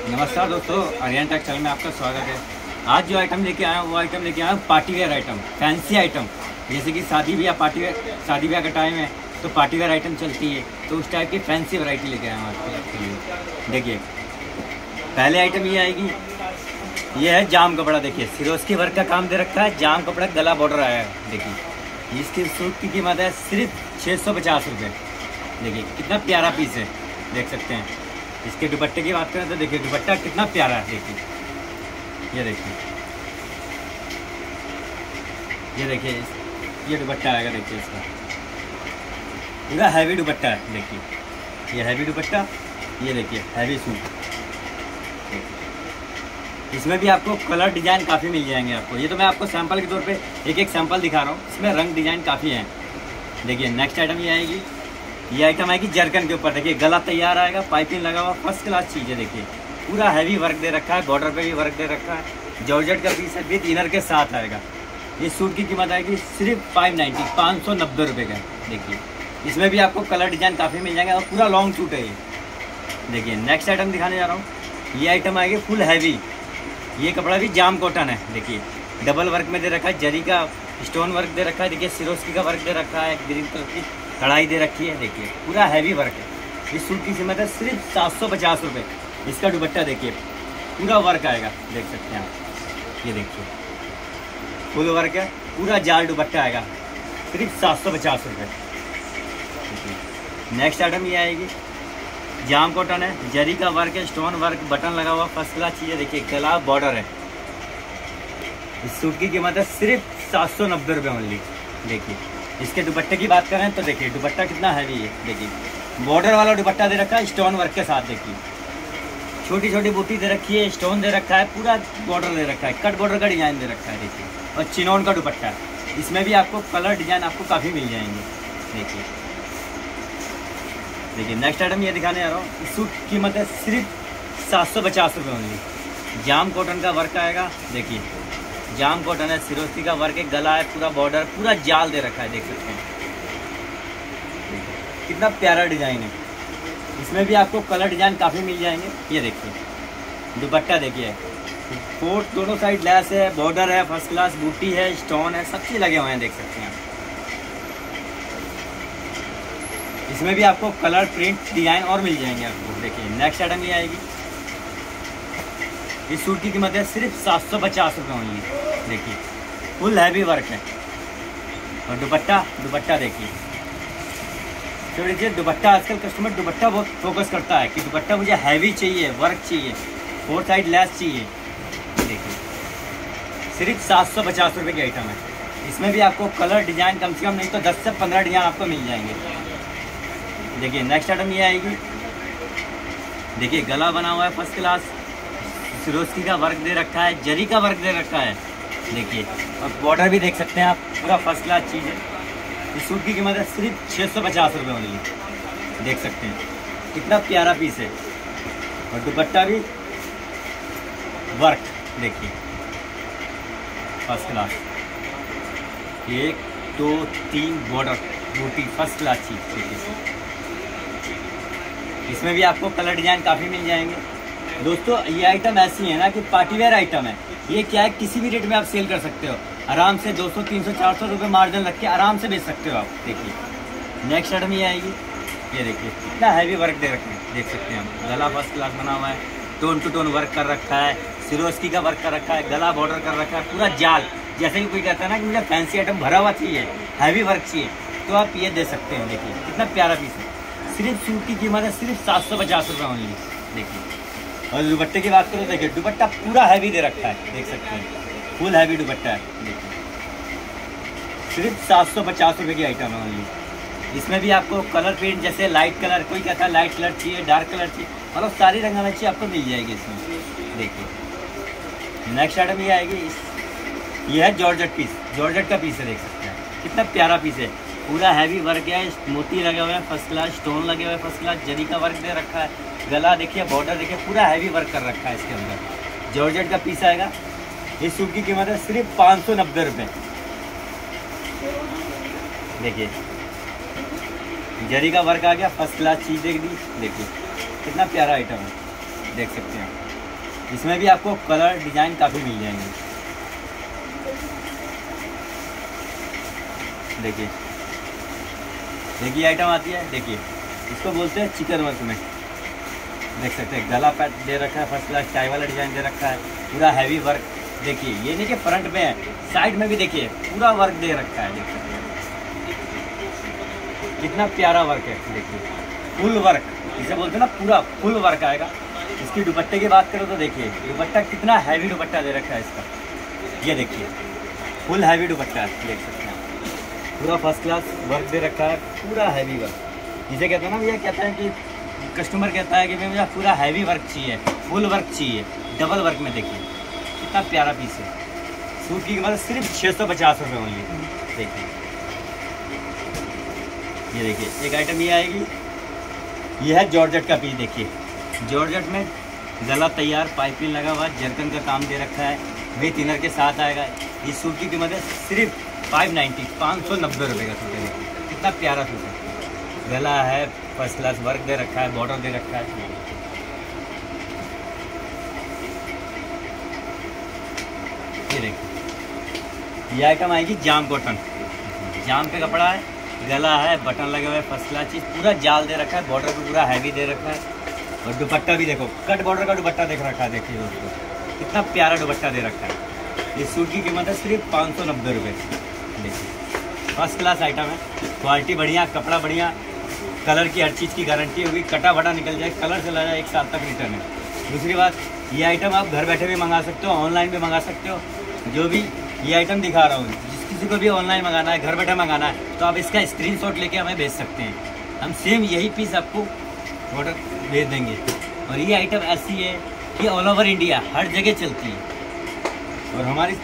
नमस्कार दोस्तों Arian take channel में आपका स्वागत है। आज जो आइटम लेके आया हूँ, वो आइटम लेके आया हूँ party wear item fancy item जैसे कि शादी ब्याह पार्टी वेयर शादी ब्याह का टाइम है तो पार्टी वेयर आइटम चलती है तो उस टाइप की फैंसी वैरायटी लेके आया हूँ आपके लिए देखिए, पहले आइटम ये आएगी, ये है जाम कपड़ा, देखिए सिरोस्की वर्क का काम दे रखा है, जाम कपड़ा गला बॉर्डर आया है, देखिए। इसकी सूट की कीमत है सिर्फ़ छः सौ पचास रुपये देखिए, कितना प्यारा पीस है, देख सकते हैं। इसके दुपट्टे की बात करें तो देखिए, दुपट्टा कितना प्यारा है, देखिए। ये देखिए। ये देखिए ये दुपट्टा आएगा, देखिए इसका। पूरा हैवी दुपट्टा है, देखिए। ये हैवी दुपट्टा, ये देखिए हैवी सूट इसमें भी आपको कलर डिज़ाइन काफ़ी मिल जाएँगे आपको। ये तो मैं आपको सैंपल के तौर पे एक एक सैंपल दिखा रहा हूँ। इसमें रंग डिज़ाइन काफ़ी हैं। देखिए नेक्स्ट आइटम ये आएगी। ये आइटम आएगी जर्कन के ऊपर। देखिए, गला तैयार आएगा, पाइपिंग लगा हुआ फ़र्स्ट क्लास चीज़ है, देखिए। पूरा हैवी वर्क दे रखा है बॉर्डर पे भी वर्क दे रखा है जॉर्जेट का पीस है विथ इनर के साथ आएगा। ये सूट की कीमत आएगी सिर्फ़ फाइव नाइन्टी पाँच सौ नब्बे रुपये का। देखिए। इसमें भी आपको कलर डिज़ाइन काफ़ी मिल जाएगा, और पूरा लॉन्ग सूट है ये। देखिए नेक्स्ट आइटम दिखाने जा रहा हूँ। ये आइटम आएगी फुल हैवी ये कपड़ा भी जाम कॉटन है, देखिए। डबल वर्क में दे रखा है, जरी का स्टोन वर्क दे रखा है, देखिए, सिरोस्की का वर्क दे रखा है ग्रीन कलर की। कढ़ाई दे रखी है, देखिए, पूरा हैवी वर्क है। इस सूट की कीमत है सिर्फ़ सात सौ पचास रुपये इसका दुपट्टा देखिए, पूरा वर्क आएगा, देख सकते हैं आप। ये देखिए फुल वर्क है, पूरा जाल दुपट्टा आएगा, सिर्फ़ सात सौ पचास रुपये नेक्स्ट आइटम ये आएगी, जाम कॉटन है, जरी का वर्क है स्टोन वर्क बटन लगा हुआ फ़र्स्ट क्लास चीज़ है देखिए, गला बॉर्डर है। इस सूट की कीमत है सिर्फ़ सात सौ नब्बे रुपये ओनली देखिए। इसके दुपट्टे की बात करें तो देखिए, दुपट्टा कितना हैवी है, देखिए। बॉर्डर वाला दुपट्टा दे रखा है स्टोन वर्क के साथ देखिए। छोटी छोटी बूटी दे रखी है स्टोन दे रखा है, पूरा बॉर्डर दे रखा है कट बॉर्डर का डिज़ाइन दे रखा है, देखिए। और चिनौन का दुपट्टा, इसमें भी आपको कलर डिज़ाइन आपको काफ़ी मिल जाएँगे, देखिए। देखिए नेक्स्ट आइटम ये दिखाने जा रहा हूँ, इस सूट कीमत है सिर्फ़ सात सौ पचास रुपये ओनली जाम कॉटन का वर्क आएगा, देखिए। जाम कॉटन है सिरोस्की का वर्क है, गला है, पूरा बॉर्डर पूरा जाल दे रखा है, देख सकते हैं। कितना प्यारा डिज़ाइन है। इसमें भी आपको कलर डिज़ाइन काफ़ी मिल जाएँगे। ये देखिए, दुपट्टा देखिए। कोट दोनों साइड लैस है बॉर्डर है फ़र्स्ट क्लास बूटी है स्टोन है, सब चीज़ लगे हुए हैं, देख सकते हैं आप। इसमें भी आपको कलर प्रिंट डिज़ाइन और मिल जाएँगे आपको। देखिए नेक्स्ट आइटम ये आएगी। इस सूट की कीमत है सिर्फ़ सात सौ पचास रुपये ओनली देखिए। फुल हैवी वर्क है। और दुपट्टा दुपट्टा देखिए। तो देखिए, दुपट्टा आजकल कस्टमर दुपट्टा बहुत फोकस करता है कि दुपट्टा मुझे हैवी चाहिए वर्क चाहिए फोर साइड लेस चाहिए। देखिए। सिर्फ़ सात सौ पचास रुपये की आइटम है। इसमें भी आपको कलर डिज़ाइन कम से कम नहीं तो दस से पंद्रह डिज़ाइन आपको मिल जाएँगे। देखिए नेक्स्ट आइटम ये आएगी। देखिए, गला बना हुआ है फ़र्स्ट क्लास सिरोस्की का वर्क दे रखा है जरी का वर्क दे रखा है। देखिए और बॉर्डर भी देख सकते हैं आप, पूरा फ़र्स्ट क्लास चीज़ है। इस सूट की कीमत है सिर्फ़ छः सौ पचास रुपये ओनली देख सकते हैं। कितना प्यारा पीस है। और दुपट्टा भी वर्क देखिए। फ़र्स्ट क्लास एक, दो, तीन बॉर्डर बूटी फ़र्स्ट क्लास चीज़, देखिए। इसमें भी आपको कलर डिज़ाइन काफ़ी मिल जाएँगे। दोस्तों, ये आइटम ऐसी है ना कि पार्टीवेयर आइटम है। ये क्या है? किसी भी रेट में आप सेल कर सकते हो। आराम से 200 300 400 रुपए मार्जिन रख के आराम से बेच सकते हो आप। देखिए। नेक्स्ट आइटम ये आएगी। ये देखिए, कितना हैवी वर्क दे रखे देख सकते हैं हम गला फ़र्स्ट क्लास बना हुआ है। टोन टू टोन वर्क कर रखा है। सिरोस्की का वर्क कर रखा है। गला बॉर्डर कर रखा है। पूरा जाल। जैसे कि कोई कहता है ना कि मुझे फैंसी आइटम भरा हुआ चाहिए। हैवी वर्क चाहिए। तो आप ये दे सकते हैं। देखिए, कितना प्यारा पीस है। सिर्फ़ सूट की कीमत है। सिर्फ़ सात सौ पचास रुपये ओनली देखिए। और दुपट्टे की बात करो देखिए, दुपट्टा पूरा हैवी दे रखा है, देख सकते हैं। फुल हैवी दुपट्टा है, देखिए। सिर्फ़ सात सौ पचास रुपये की आइटम है ओनली इसमें भी आपको कलर प्रिंट जैसे लाइट कलर कोई कहता है लाइट कलर चाहिए डार्क कलर चाहिए मतलब सारी रंग चाहिए आपको मिल जाएगी इसमें। देखिए। नेक्स्ट आइटम ये आएगी इस ये है जॉर्जेट पीस जॉर्जेट का पीस है, देख सकते हैं। कितना प्यारा पीस है। पूरा हैवी वर्क है, मोती लगे हुए हैं फ़र्स्ट क्लास स्टोन लगे हुए हैं फ़र्स्ट क्लास जरी का वर्क दे रखा है, गला देखिए बॉर्डर देखिए, पूरा हैवी वर्क कर रखा है इसके अंदर। जॉर्जेट का पीस आएगा, इस सूट की कीमत है सिर्फ़ पाँच सौ नब्बे रुपये देखिए जरी का वर्क आ गया फ़र्स्ट क्लास चीज़ देख दी, देखिए, कितना प्यारा आइटम है, देख सकते हैं इसमें भी आपको कलर डिज़ाइन काफ़ी मिल जाएँगे। देखिए देखिए आइटम आती है, देखिए। इसको बोलते हैं चिकन वर्क में। देख सकते हैं, गला पैट दे रखा है फ़र्स्ट क्लास टाई वाला डिज़ाइन दे रखा है, पूरा हैवी वर्क देखिए, ये नहीं कि फ्रंट में है साइड में भी देखिए, पूरा वर्क दे रखा है, देख देखिए कितना प्यारा वर्क है, देखिए। फुल वर्क इसे बोलते हैं ना, पूरा फुल वर्क आएगा। इसकी दुपट्टे की बात करो तो देखिए, दुपट्टा कितना हैवी दुपट्टा दे रखा है इसका। ये देखिए फुल हैवी दुपट्टा, देख सकते हैं। पूरा फ़र्स्ट क्लास वर्क दे रखा है, पूरा हैवी वर्क जिसे कहते हैं ना भैया, कहते हैं कि कस्टमर कहता है कि मुझे पूरा हैवी वर्क चाहिए फुल वर्क चाहिए डबल वर्क में देखिए, कितना प्यारा पीस है। सूट की कीमत सिर्फ़ छः सौ पचास रुपये ओनली देखिए। ये देखिए, एक आइटम ये आएगी। ये है जॉर्जट का पीस देखिए। जॉर्जट में गला तैयार पाइपिंग लगा हुआ जर्कन का काम दे रखा है। वे थिनर के साथ आएगा। इस सूट की कीमत है सिर्फ़ फाइव नाइन्टी पाँच सौ नब्बे रुपये का सूट है कितना प्यारा सूट है। गला है फ़र्स्ट क्लास वर्क दे रखा है बॉर्डर दे रखा है। ये देखिए ये आइटम आएगी जाम कॉटन जाम पे कपड़ा है, गला है बटन लगे हुए हैं फ़र्स्ट क्लास चीज़। पूरा जाल दे रखा है बॉर्डर भी पूरा हैवी दे रखा है। और दुपट्टा भी देखो कट बॉर्डर का दुपट्टा देख रखा है, देखिए दोस्तों। कितना प्यारा दुपट्टा दे रखा है। इस सूट की कीमत है सिर्फ़ पाँच सौ नब्बे रुपये देखिए फ़र्स्ट क्लास आइटम है। क्वालिटी बढ़िया, कपड़ा बढ़िया। कलर की हर चीज़ की गारंटी होगी। कटा बटा निकल जाए कलर चला जाए, एक साल तक रिटर्न है। दूसरी बात, ये आइटम आप घर बैठे भी मंगा सकते हो ऑनलाइन भी मंगा सकते हो। जो भी ये आइटम दिखा रहा हूँ, जिस किसी को भी ऑनलाइन मंगाना है, घर बैठे मंगाना है तो आप इसका स्क्रीन लेके हमें भेज सकते हैं। हम सेम यही पीस आपको ऑर्डर भेज देंगे। और ये आइटम ऐसी है कि ऑल ओवर इंडिया हर जगह चलती है। और हमारी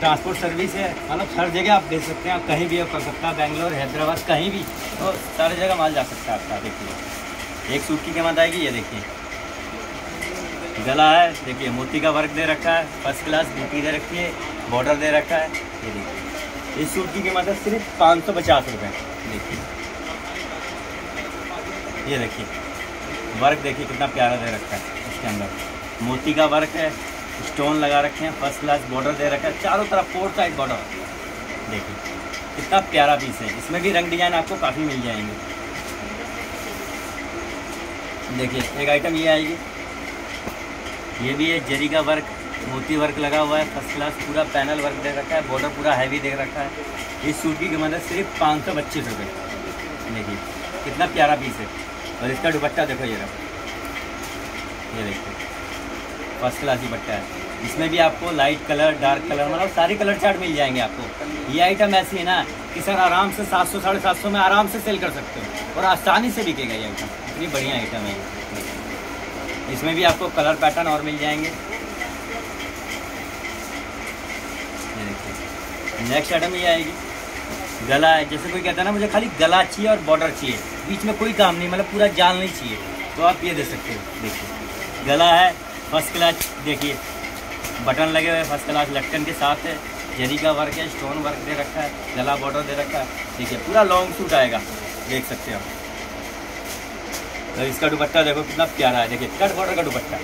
ट्रांसपोर्ट सर्विस है। मतलब हर जगह आप भेज सकते हैं, आप कहीं भी हो, कलकत्ता, बैंगलोर, हैदराबाद, कहीं भी तो सारी जगह माल जा सकता है आपका, देखिए। एक सूट की कीमत आएगी, ये देखिए। गला है, देखिए, मोती का वर्क दे रखा है फ़र्स्ट क्लास बूटी दे रखी है बॉर्डर दे रखा है, ये देखिए। इस सूट की कीमत है सिर्फ़ पाँच सौ पचास रुपये देखिए। ये देखिए, वर्क देखिए, कितना प्यारा दे रखा है इसके अंदर। मोती का वर्क है स्टोन लगा रखे हैं फ़र्स्ट क्लास बॉर्डर दे रखा है, चारों तरफ़ फोर साइड बॉर्डर देखिए, कितना प्यारा पीस है। इसमें भी रंग डिज़ाइन आपको काफ़ी मिल जाएँगे। देखिए, एक आइटम ये आएगी। ये भी है जरी का वर्क मोती वर्क लगा हुआ है फ़र्स्ट क्लास पूरा पैनल वर्क दे रखा है बॉर्डर पूरा हैवी दे रखा है। इस सूट की कीमत है सिर्फ़ पाँच सौ पच्चीस रुपये देखिए, कितना प्यारा पीस है। और इसका दुपट्टा देखो ये रहा ये देखिए। फ़र्स्ट क्लास ही दुपट्टा है। इसमें भी आपको लाइट कलर डार्क कलर मतलब सारी कलर चार्ट मिल जाएँगे आपको। ये आइटम ऐसी है ना कि सर आराम से सात सौ, साढ़े सात सौ में आराम से सेल कर सकते हो और आसानी से बिकेगा ये आइटम इतनी बढ़िया आइटम है इसमें भी आपको कलर पैटर्न और मिल जाएँगे। नेक्स्ट आइटम ये आएगी। गला है। जैसे कोई कहता है ना, मुझे खाली गला चाहिए और बॉर्डर चाहिए। बीच में कोई काम नहीं मतलब पूरा जाल नहीं चाहिए। तो आप ये दे सकते हो। देखिए। गला है फ़र्स्ट क्लास, देखिए, बटन लगे हुए फ़र्स्ट क्लास, लटकन के साथ है, जरी का वर्क है, स्टोन वर्क दे रखा है गला बॉर्डर दे रखा है देखिए पूरा लॉन्ग सूट आएगा, देख सकते हो तो इसका दुपट्टा देखो कितना प्यारा है, देखिए, कट बॉर्डर का दुपट्टा,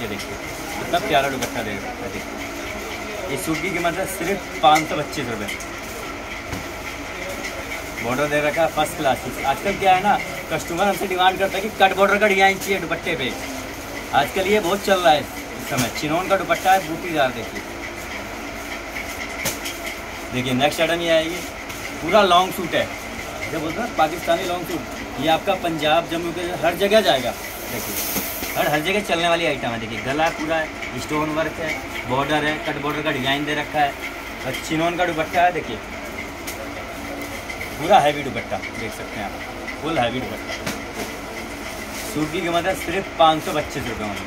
ये देखिए, कितना प्यारा दुपट्टा दे रखा है, देखिए। इस सूट की कीमत है सिर्फ़ पाँच सौ पच्चीस रुपये बॉर्डर दे रखा है फ़र्स्ट क्लास आजकल क्या है ना कस्टमर हमसे डिमांड करता है कि कट बॉर्डर का डिज़ाइन चाहिए दुपट्टे पे। आजकल ये बहुत चल रहा है इस समय। चिनौन का दुपट्टा है बूटीदार देखिए देखिए नेक्स्ट आइटम ये आएगी। पूरा लॉन्ग सूट है। जब बोलते हैं? पाकिस्तानी लॉन्ग सूट ये आपका पंजाब, जम्मू के हर जगह जाएगा। देखिए, हर हर जगह चलने वाली आइटम है। देखिए, गला पूरा है स्टोन वर्क है बॉर्डर है कट बॉर्डर का डिज़ाइन दे रखा है। और चिनौन का दुपट्टा है, देखिए। पूरा हैवी दुपट्टा, देख सकते हैं आप। फुल हैवी दुपट्टा। सूट की कीमत है सिर्फ़ पाँच सौ पच्चीस रुपये में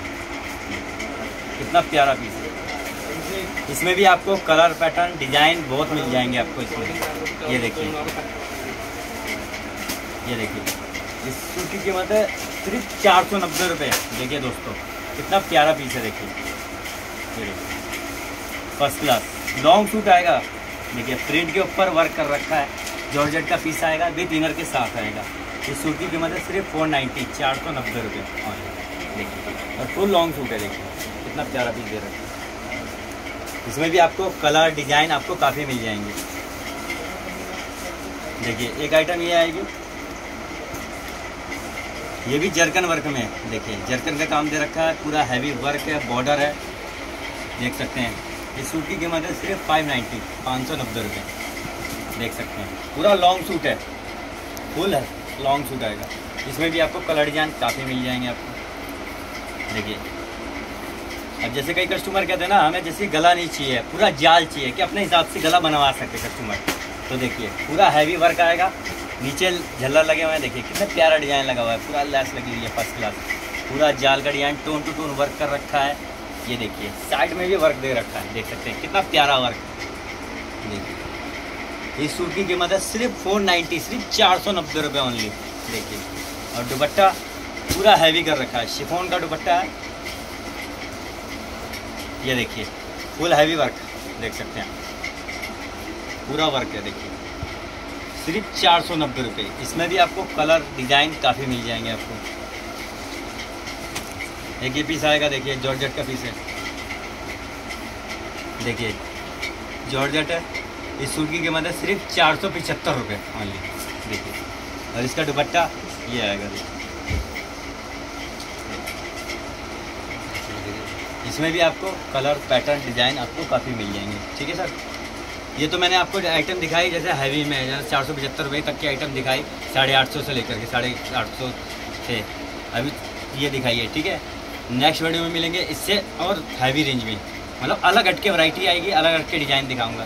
कितना प्यारा पीस है। इसमें भी आपको कलर पैटर्न डिज़ाइन बहुत मिल जाएँगे आपको इसमें। ये देखिए। ये देखिए। इस सूट की कीमत है सिर्फ़ चार सौ नब्बे रुपये देखिए दोस्तों, कितना प्यारा पीस है देखिए। फ़र्स्ट क्लास लॉन्ग सूट आएगा। देखिए प्रिंट के ऊपर वर्क कर रखा है। जॉर्जेट का पीस आएगा विद इनर के साथ आएगा। इस सूट की कीमत है सिर्फ़ फोर नाइन्टी, चार सौ नब्बे रुपये देखिए और फुल लॉन्ग सूट है, देखिए। कितना प्यारा पीस दे रखा है। इसमें भी आपको कलर डिज़ाइन आपको काफ़ी मिल जाएँगे। देखिए, एक आइटम ये आएगी। ये भी जर्कन वर्क में है। देखिए जर्कन का काम दे रखा है, पूरा हैवी वर्क है बॉर्डर है। देख सकते हैं। इस सूट की कीमत है सिर्फ़ फाइव नाइन्टी, पाँच सौ नब्बे रुपये देख सकते हैं। पूरा लॉन्ग सूट है। फुल है। लॉन्ग सूट आएगा। इसमें भी आपको कलर डिज़ाइन काफ़ी मिल जाएँगे आपको। देखिए। अब जैसे कई कस्टमर कहते हैं ना, हमें जैसे गला नहीं चाहिए, पूरा जाल चाहिए, कि अपने हिसाब से गला बनवा सकते कस्टमर तो देखिए, पूरा हैवी वर्क आएगा। नीचे झल्लर लगे हुए हैं, देखिए, कितना प्यारा डिज़ाइन लगा हुआ है। पूरा लेस लगी हुई है फ़र्स्ट क्लास पूरा जाल का design tone to tone work कर रखा है। ये देखिए साइड में भी वर्क दे रखा है, देख सकते हैं, कितना प्यारा वर्क इस सूट की कीमत है सिर्फ़ फोर नाइन्टी, सिर्फ़ चार सौ नब्बे रुपये ओनली देखिए। और दुपट्टा पूरा हैवी कर रखा है। शिफोन का दुपट्टा है। ये देखिए फुल हैवी वर्क देख सकते हैं पूरा वर्क है, देखिए। सिर्फ़ चार सौ नब्बे रुपये इसमें भी आपको कलर डिज़ाइन काफ़ी मिल जाएँगे आपको। एक ये पीस आएगा, देखिए जॉर्जेट का पीस है। देखिए जॉर्जेट है। इस सूट की है सिर्फ़ चार सौ पचहत्तर रुपये ओनली देखिए। और इसका दुपट्टा ये आएगा, देखिए। इसमें भी आपको कलर, पैटर्न, डिज़ाइन आपको काफ़ी मिल जाएँगे। ठीक है सर? ये तो मैंने आपको आइटम दिखाई, जैसे हैवी में, जैसे चार सौ पचहत्तर रुपये तक की आइटम दिखाई, साढ़े आठ सौ से लेकर के साढ़े आठ सौ से। अभी ये दिखाइए, ठीक है? नेक्स्ट वीडियो में मिलेंगे, इससे और हैवी रेंज में। मतलब अलग हटके वैरायटी आएगी, अलग हटके डिज़ाइन दिखाऊँगा।